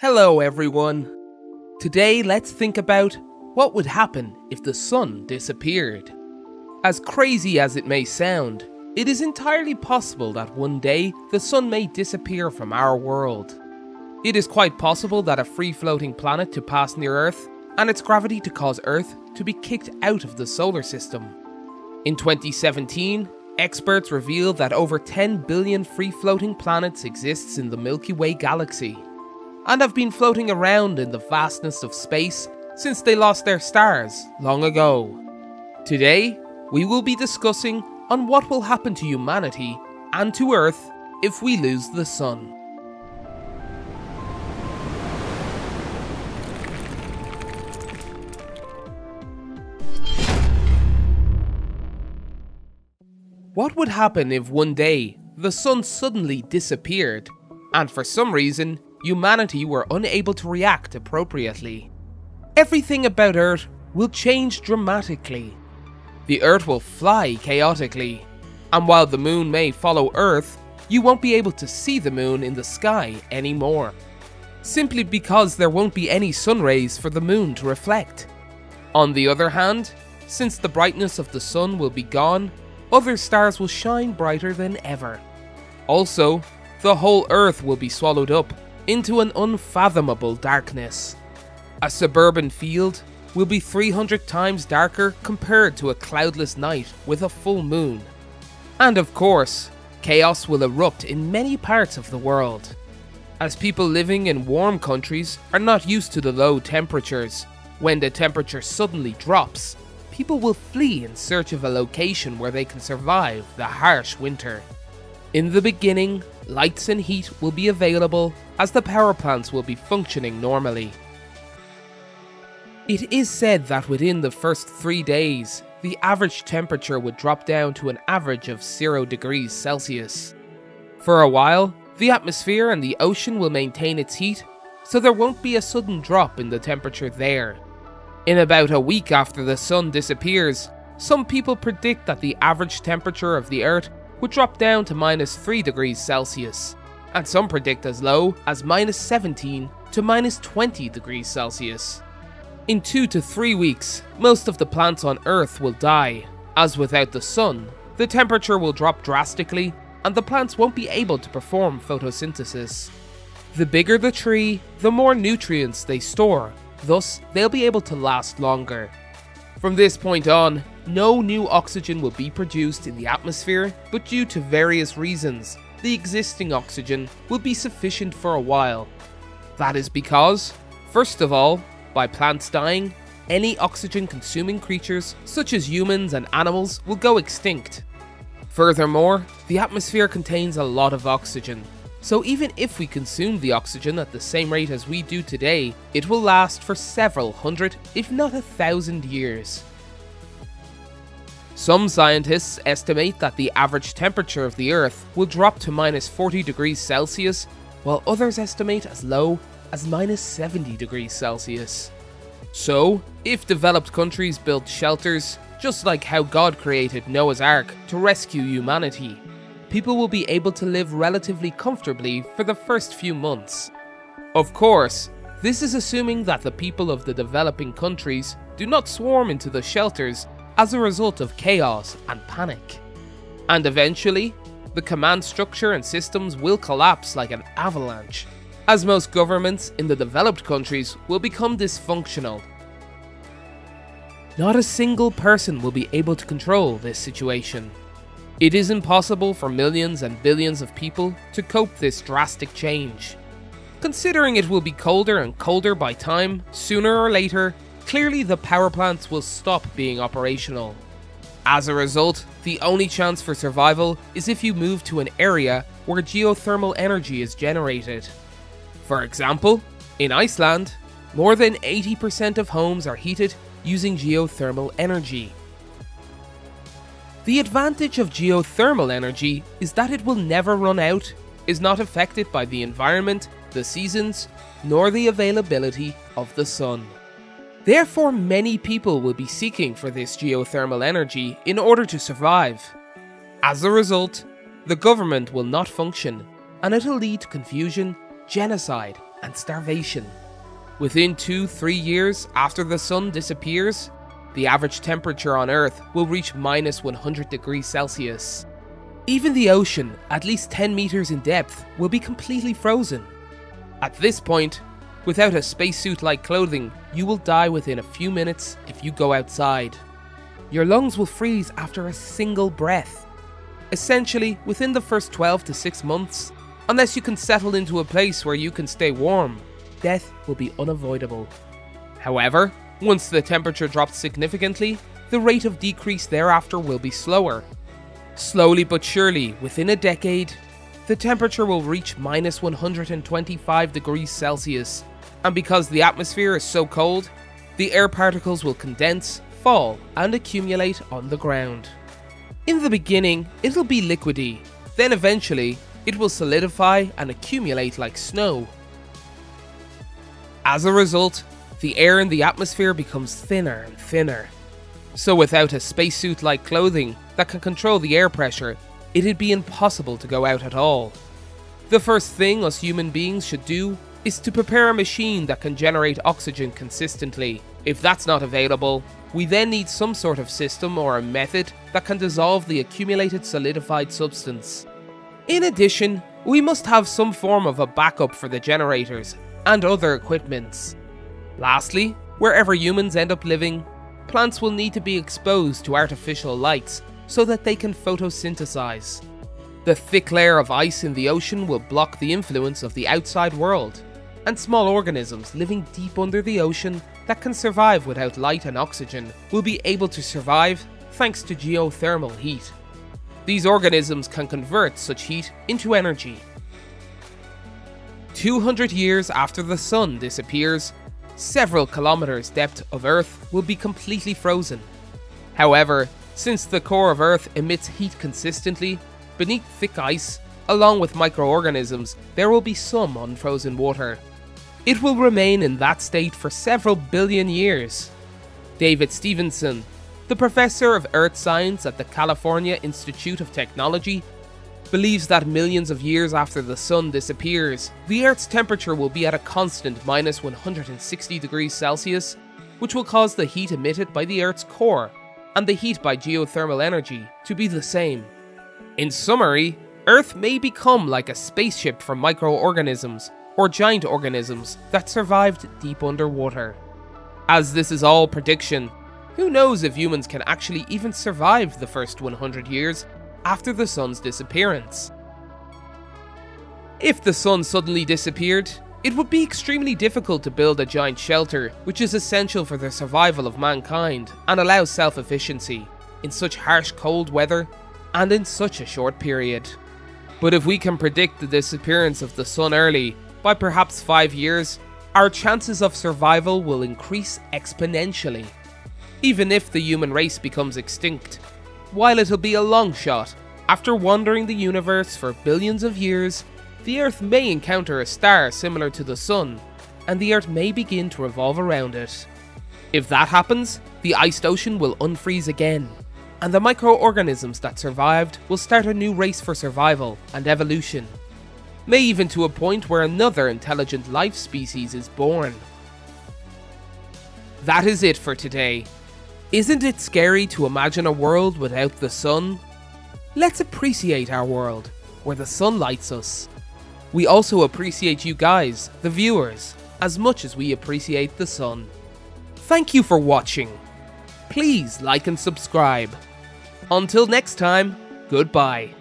Hello, everyone. Today, let's think about what would happen if the sun disappeared. As crazy as it may sound, it is entirely possible that one day the sun may disappear from our world. It is quite possible that a free floating planet to pass near Earth and its gravity to cause Earth to be kicked out of the solar system. In 2017, experts revealed that over 10 billion free floating planets exists in the Milky Way galaxy and have been floating around in the vastness of space since they lost their stars long ago. Today, we will be discussing on what will happen to humanity and to Earth if we lose the sun. What would happen if one day the sun suddenly disappeared and for some reason humanity were unable to react appropriately? Everything about Earth will change dramatically. The Earth will fly chaotically, and while the moon may follow Earth, you won't be able to see the moon in the sky anymore. Simply because there won't be any sun rays for the moon to reflect. On the other hand, since the brightness of the sun will be gone, other stars will shine brighter than ever. Also, the whole Earth will be swallowed up into an unfathomable darkness. A suburban field will be 300 times darker compared to a cloudless night with a full moon. And of course, chaos will erupt in many parts of the world. As people living in warm countries are not used to the low temperatures, when the temperature suddenly drops, people will flee in search of a location where they can survive the harsh winter. In the beginning, lights and heat will be available as the power plants will be functioning normally. It is said that within the first three days, the average temperature would drop down to an average of 0 degrees Celsius. For a while, the atmosphere and the ocean will maintain its heat, so there won't be a sudden drop in the temperature there. In about a week after the sun disappears, some people predict that the average temperature of the Earth would drop down to minus 3 degrees Celsius, and some predict as low as minus 17 to minus 20 degrees Celsius. In 2 to 3 weeks, most of the plants on Earth will die, as without the sun, the temperature will drop drastically and the plants won't be able to perform photosynthesis. The bigger the tree, the more nutrients they store, thus they'll be able to last longer. From this point on, no new oxygen will be produced in the atmosphere, but due to various reasons, the existing oxygen will be sufficient for a while. That is because, first of all, by plants dying, any oxygen consuming creatures, such as humans and animals, will go extinct. Furthermore, the atmosphere contains a lot of oxygen, so even if we consume the oxygen at the same rate as we do today, it will last for several hundred, if not a thousand years. Some scientists estimate that the average temperature of the Earth will drop to minus 40 degrees Celsius, while others estimate as low as minus 70 degrees Celsius. So, if developed countries build shelters, just like how God created Noah's Ark to rescue humanity, people will be able to live relatively comfortably for the first few months. Of course, this is assuming that the people of the developing countries do not swarm into the shelters as a result of chaos and panic. And eventually, the command structure and systems will collapse like an avalanche, as most governments in the developed countries will become dysfunctional. Not a single person will be able to control this situation. It is impossible for millions and billions of people to cope this drastic change. Considering it will be colder and colder by time, sooner or later, clearly the power plants will stop being operational. As a result, the only chance for survival is if you move to an area where geothermal energy is generated. For example, in Iceland, more than 80% of homes are heated using geothermal energy. The advantage of geothermal energy is that it will never run out, is not affected by the environment, the seasons, nor the availability of the sun. Therefore, many people will be seeking for this geothermal energy in order to survive. As a result, the government will not function, and it'll lead to confusion, genocide, and starvation. Within 2-3 years after the sun disappears, the average temperature on Earth will reach minus 100 degrees Celsius. Even the ocean, at least 10 meters in depth, will be completely frozen. At this point, without a spacesuit like clothing, you will die within a few minutes if you go outside. Your lungs will freeze after a single breath. Essentially, within the first 12 to 6 months, unless you can settle into a place where you can stay warm, death will be unavoidable. However, once the temperature drops significantly, the rate of decrease thereafter will be slower. Slowly but surely, within a decade, the temperature will reach minus 125 degrees Celsius, and because the atmosphere is so cold, the air particles will condense, fall, and accumulate on the ground. In the beginning, it'll be liquidy, then eventually, it will solidify and accumulate like snow. As a result, the air in the atmosphere becomes thinner and thinner. So without a spacesuit like clothing that can control the air pressure, it'd be impossible to go out at all. The first thing us human beings should do is to prepare a machine that can generate oxygen consistently. If that's not available, we then need some sort of system or a method that can dissolve the accumulated solidified substance. In addition, we must have some form of a backup for the generators and other equipments. Lastly, wherever humans end up living, plants will need to be exposed to artificial lights so that they can photosynthesize. The thick layer of ice in the ocean will block the influence of the outside world, and small organisms living deep under the ocean that can survive without light and oxygen will be able to survive thanks to geothermal heat. These organisms can convert such heat into energy. 200 years after the sun disappears, several kilometers depth of Earth will be completely frozen. However, since the core of Earth emits heat consistently, beneath thick ice, along with microorganisms, there will be some unfrozen water. It will remain in that state for several billion years. David Stevenson, the professor of earth science at the California Institute of Technology, believes that millions of years after the sun disappears, the Earth's temperature will be at a constant minus 160 degrees Celsius, which will cause the heat emitted by the Earth's core and the heat by geothermal energy to be the same. In summary, Earth may become like a spaceship for microorganisms or giant organisms that survived deep underwater. As this is all prediction, who knows if humans can actually even survive the first 100 years after the sun's disappearance. If the sun suddenly disappeared, it would be extremely difficult to build a giant shelter, which is essential for the survival of mankind and allows self-efficiency in such harsh cold weather and in such a short period. But if we can predict the disappearance of the sun early, by perhaps 5 years, our chances of survival will increase exponentially. Even if the human race becomes extinct, while it'll be a long shot, after wandering the universe for billions of years, the Earth may encounter a star similar to the Sun, and the Earth may begin to revolve around it. If that happens, the iced ocean will unfreeze again, and the microorganisms that survived will start a new race for survival and evolution. May even to a point where another intelligent life species is born. That is it for today. Isn't it scary to imagine a world without the sun? Let's appreciate our world, where the sun lights us. We also appreciate you guys, the viewers, as much as we appreciate the sun. Thank you for watching. Please like and subscribe. Until next time, goodbye.